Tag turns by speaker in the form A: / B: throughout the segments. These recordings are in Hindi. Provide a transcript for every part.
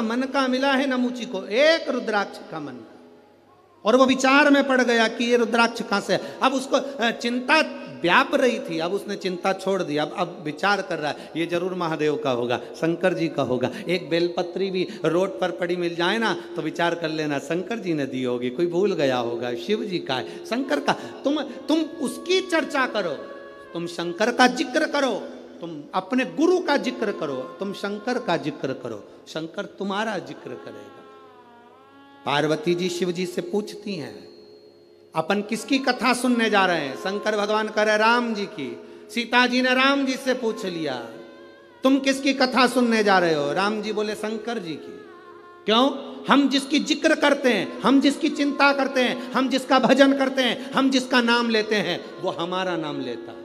A: का मन का मिला है नमूची को? एक रुद्राक्ष का मन। और वो विचार में पड़ गया कि ये रुद्राक्ष कहाँ से अब उसको चिंता व्याप रही थी। अब उसने चिंता छोड़ दी। अब अब विचार कर रहा है, ये ज़रूर महादेव का होगा, शंकर जी का होगा। एक बेलपत्री भी रोड पर पड़ी मिल जाए ना तो विचार कर लेना, शंकर जी ने दी होगी। कोई भूल गया होगा, शिव जी का है। शंकर का, तुम तुम उसकी चर्चा करो। तुम शंकर का ज़िक्र करो। तुम अपने गुरु का ज़िक्र करो, तुम शंकर का ज़िक्र करो, शंकर तुम्हारा ज़िक्र करेगा। पार्वती जी शिव जी से पूछती हैं, अपन किसकी कथा सुनने जा रहे हैं? शंकर भगवान करे राम जी की। सीता जी ने राम जी से पूछ लिया, तुम किसकी कथा सुनने जा रहे हो? राम जी बोले, शंकर जी की। क्यों? हम जिसकी ज़िक्र करते हैं, हम जिसकी चिंता करते हैं, हम जिसका भजन करते हैं, हम जिसका नाम लेते हैं, वो हमारा नाम लेता। है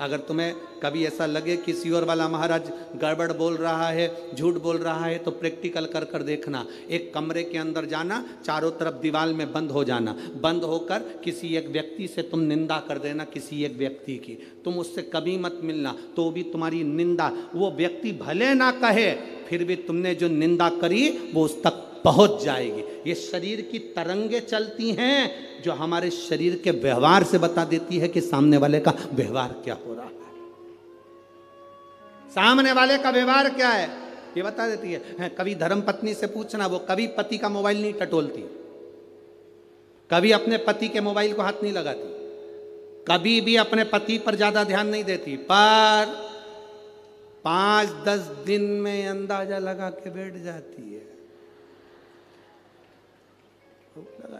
A: अगर तुम्हें कभी ऐसा लगे कि सियोर वाला महाराज गड़बड़ बोल रहा है, झूठ बोल रहा है तो प्रैक्टिकल कर कर देखना। एक कमरे के अंदर जाना, चारों तरफ़ दीवार में बंद हो जाना। बंद होकर किसी एक व्यक्ति से तुम निंदा कर देना किसी एक व्यक्ति की। तुम उससे कभी मत मिलना तो भी तुम्हारी निंदा। वो व्यक्ति भले ना कहे, फिर भी तुमने जो निंदा करी, वो उस तक पहुँच जाएगी। ये शरीर की तरंगे चलती हैं, जो हमारे शरीर के व्यवहार से बता देती है कि सामने वाले का व्यवहार क्या हो रहा है। सामने वाले का व्यवहार क्या है? ये बता देती है। कभी धर्म पत्नी से पूछना, वो कभी पति का मोबाइल नहीं टटोलती। कभी अपने पति के मोबाइल को हाथ नहीं लगाती। कभी भी अपने पति पर ज़्यादा ध्यान नहीं देती। पर पाँच दस दिन में अंदाज़ा लगा के बैठ जाती है। लगा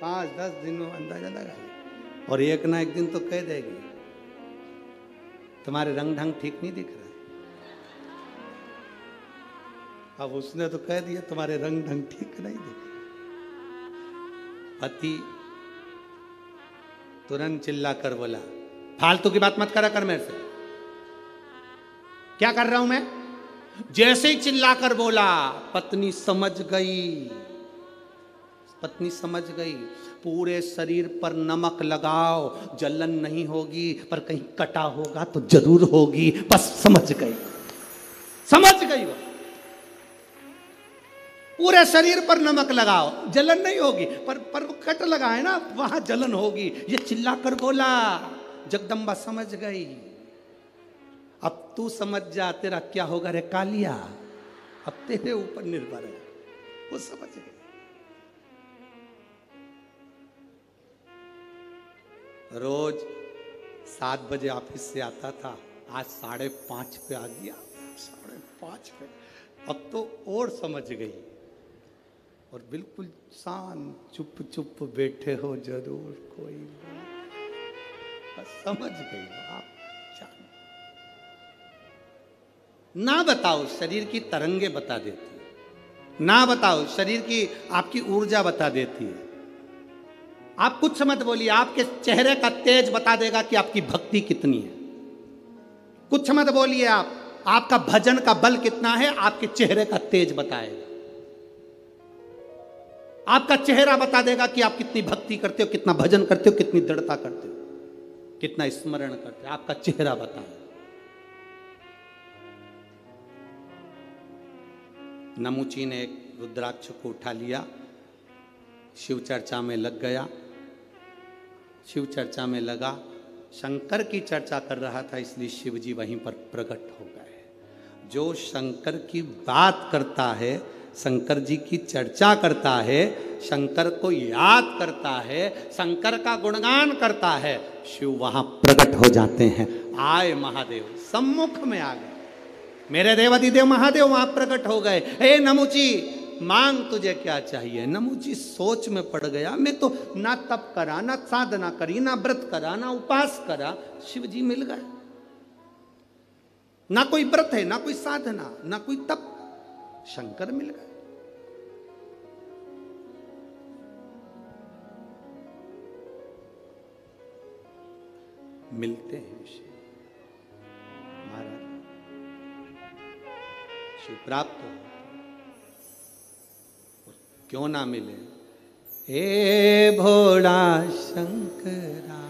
A: पाँच, दस दिन में अंदाज़ा लगा ले और एक ना एक दिन तो कह देगी, तुम्हारे रंग ढंग ठीक नहीं दिख रहा। अब उसने तो कह दिया, तुम्हारे रंग ढंग ठीक नहीं दिख पति तुरंत चिल्ला कर बोला, फालतू की बात मत करा कर मेरे से। क्या कर रहा हूँ मैं? जैसे ही चिल्ला कर बोला, पत्नी समझ गई। पत्नी समझ गई, पूरे शरीर पर नमक लगाओ, जलन नहीं होगी, पर कहीं कटा होगा तो ज़रूर होगी। बस समझ गई समझ गई वो। पूरे शरीर पर नमक लगाओ, जलन नहीं होगी, पर पर वो कट लगा है ना, वहाँ जलन होगी। ये चिल्ला कर बोला, जगदम्बा समझ गई। अब तू समझ जा, तेरा क्या होगा रे कालिया? अब तेरे ऊपर निर्भर है। वो समझ गई। रोज सात बजे ऑफ़िस से आता था, आज साढ़े पाँच पे आ गया। साढ़े पाँच पे। अब तो और समझ गई। और बिल्कुल शांत चुप चुप बैठे हो ज़रूर कोई समझ गई आप ना बताओ, शरीर की तरंगे बता देती है। ना बताओ, शरीर की आपकी ऊर्जा बता देती है। आप कुछ मत बोलिए, आपके चेहरे का तेज बता देगा कि आपकी भक्ति कितनी है। कुछ मत बोलिए आप, आपका भजन का बल कितना है, आपके चेहरे का तेज बताएगा। आपका चेहरा बता देगा कि आप कितनी भक्ति करते हो, कितना भजन करते हो, कितनी दृढ़ता करते हो, कितना स्मरण करते हो, आपका चेहरा बताए नमुची ने एक रुद्राक्ष को उठा लिया, शिव चर्चा में लग गया। शिव चर्चा में लगा। शंकर की चर्चा कर रहा था, इसलिए शिव जी वहीं पर प्रकट हो गए। जो शंकर की बात करता है, शंकर जी की चर्चा करता है, शंकर को याद करता है, शंकर का गुणगान करता है, शिव वहाँ प्रकट हो जाते हैं। आए महादेव, सम्मुख में आ गए। मेरे देवादिदेव महादेव वहाँ प्रकट हो गए। हे नमुची मांग तुझे क्या चाहिए? नमुची सोच में पड़ गया। मैं तो ना तप करा, ना साधना करी, ना व्रत करा, ना उपास करा। शिव जी मिल गए। ना कोई व्रत है, ना कोई साधना, ना कोई तप। शंकर मिल गए। मिलते हैं शिव महाराज, शिव प्राप्त हो। क्यों ना मिले? हे भोला शंकरा